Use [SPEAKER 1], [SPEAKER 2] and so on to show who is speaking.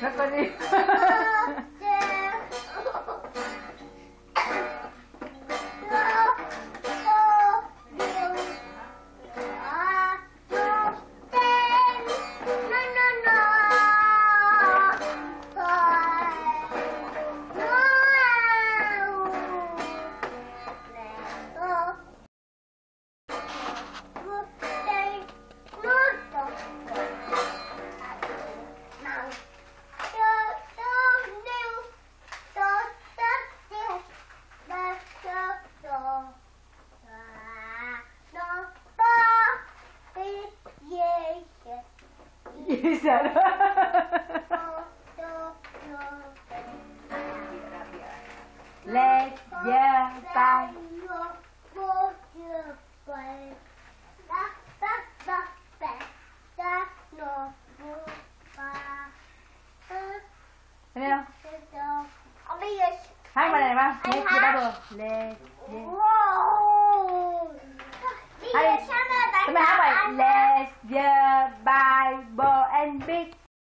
[SPEAKER 1] 中に。
[SPEAKER 2] use that. Let your body.
[SPEAKER 1] Nào.
[SPEAKER 2] Hát bài này ba. Let your bubble.
[SPEAKER 1] Let your.
[SPEAKER 2] Wow. Tụi mày hát bài Let
[SPEAKER 1] your Bible and big